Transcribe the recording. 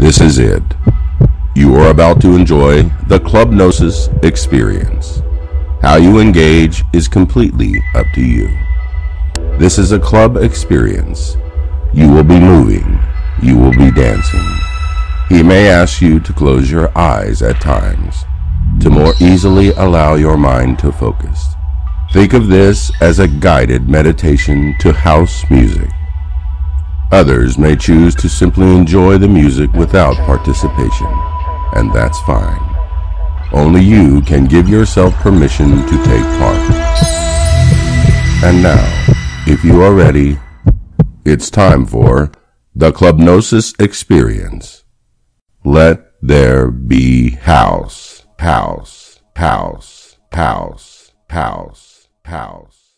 This is it. You are about to enjoy the Clubnosis experience. How you engage is completely up to you. This is a club experience. You will be moving. You will be dancing. He may ask you to close your eyes at times to more easily allow your mind to focus. Think of this as a guided meditation to house music. Others may choose to simply enjoy the music without participation, and that's fine. Only you can give yourself permission to take part. And now, if you are ready, it's time for the Clubnosis Experience. Let there be house, house, house, house, house house